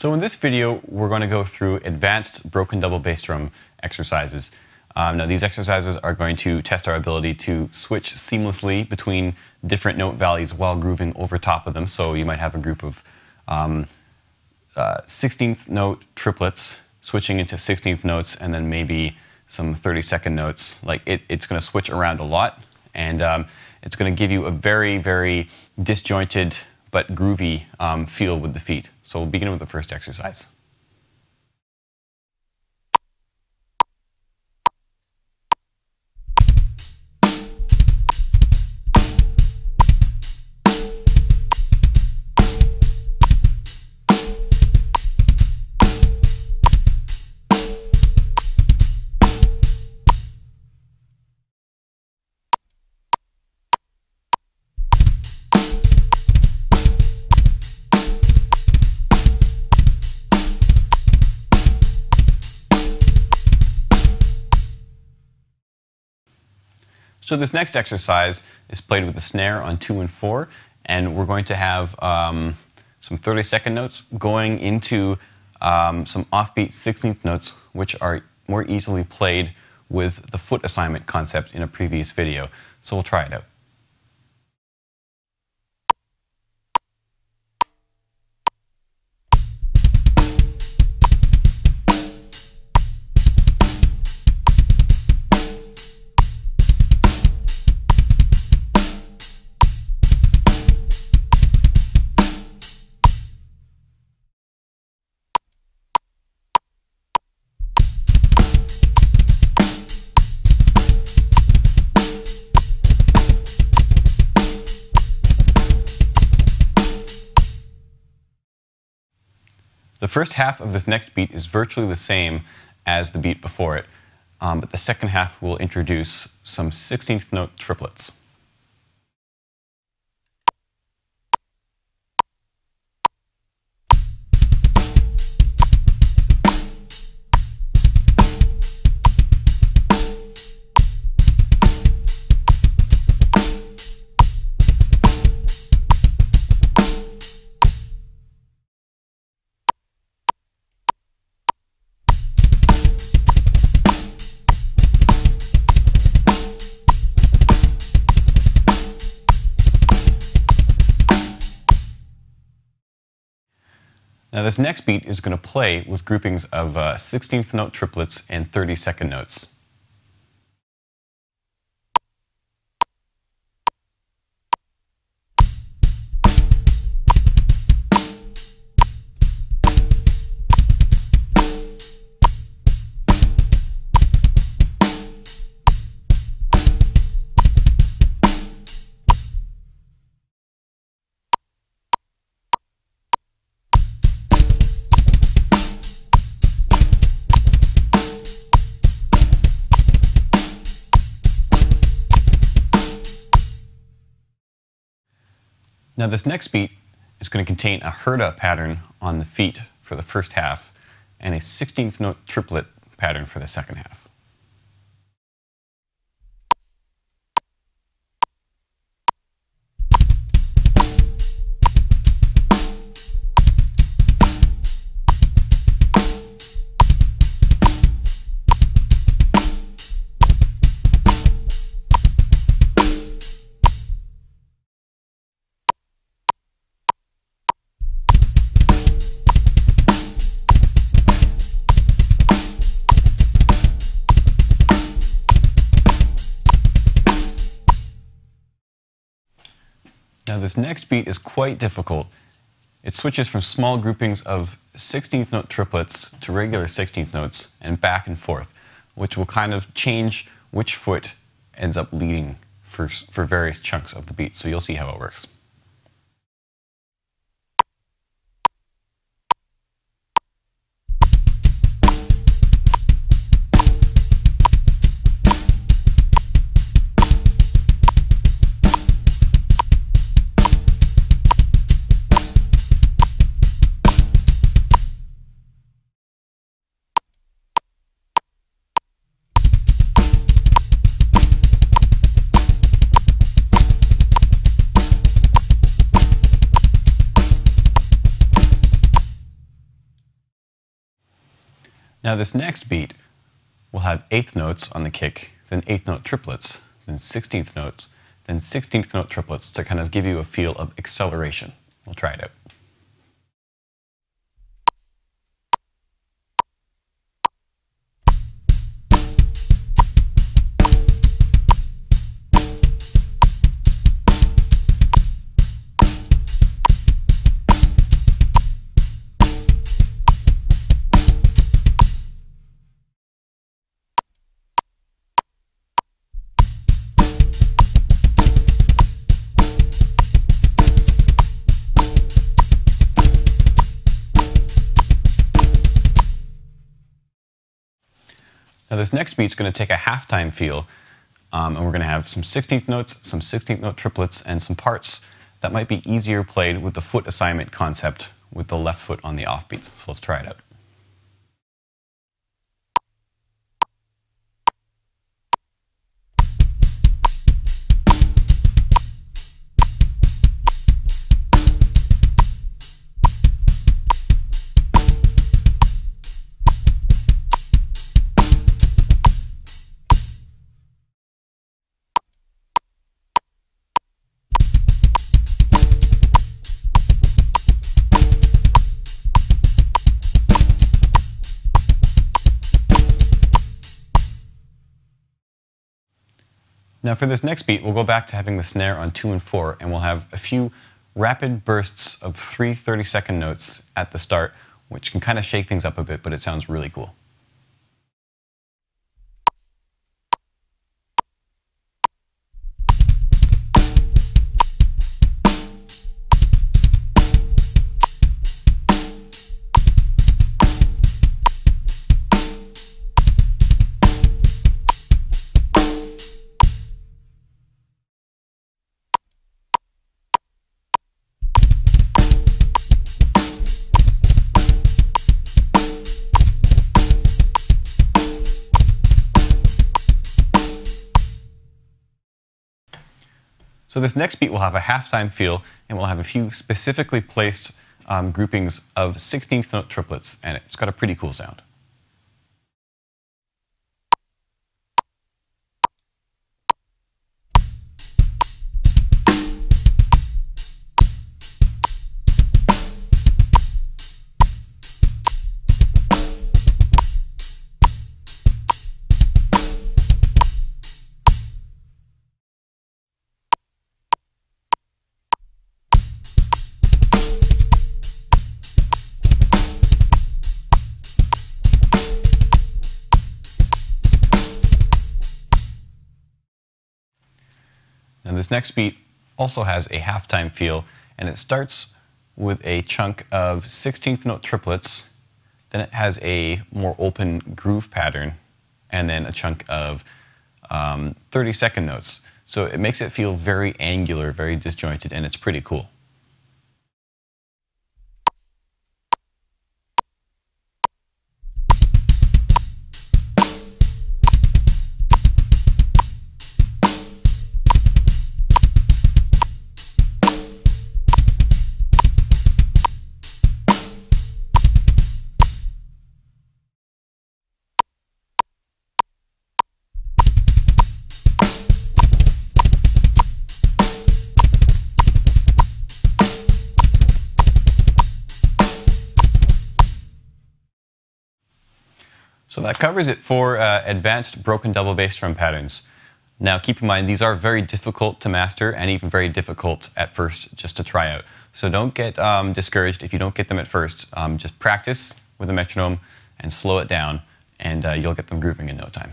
So in this video, we're going to go through advanced broken double bass drum exercises. Um, now these exercises are going to test our ability to switch seamlessly between different note values while grooving over top of them. So you might have a group of um, uh, 16th note triplets switching into 16th notes and then maybe some 30 second notes. Like it, it's going to switch around a lot and um, it's going to give you a very, very disjointed but groovy um, feel with the feet. So we'll begin with the first exercise. So this next exercise is played with the snare on two and four, and we're going to have um, some 30 second notes going into um, some offbeat 16th notes, which are more easily played with the foot assignment concept in a previous video. So we'll try it out. The first half of this next beat is virtually the same as the beat before it, um, but the second half will introduce some 16th note triplets. Now this next beat is going to play with groupings of uh, 16th note triplets and 30 second notes. Now this next beat is going to contain a herta pattern on the feet for the first half and a 16th note triplet pattern for the second half. Now this next beat is quite difficult. It switches from small groupings of 16th note triplets to regular 16th notes and back and forth, which will kind of change which foot ends up leading for, for various chunks of the beat. So you'll see how it works. Now this next beat will have eighth notes on the kick, then eighth note triplets, then 16th notes, then 16th note triplets to kind of give you a feel of acceleration. We'll try it out. Now this next beat is going to take a halftime feel, um, and we're going to have some 16th notes, some 16th note triplets, and some parts that might be easier played with the foot assignment concept with the left foot on the offbeats. So let's try it out. Now for this next beat, we'll go back to having the snare on two and four, and we'll have a few rapid bursts of three 30 second notes at the start, which can kind of shake things up a bit, but it sounds really cool. So this next beat will have a halftime feel, and we'll have a few specifically placed um, groupings of 16th note triplets, and it's got a pretty cool sound. This next beat also has a halftime feel, and it starts with a chunk of 16th note triplets, then it has a more open groove pattern, and then a chunk of um, 30 second notes. So it makes it feel very angular, very disjointed, and it's pretty cool. So that covers it for uh, advanced broken double bass drum patterns. Now keep in mind, these are very difficult to master and even very difficult at first just to try out. So don't get um, discouraged if you don't get them at first. Um, just practice with a metronome and slow it down and uh, you'll get them grooving in no time.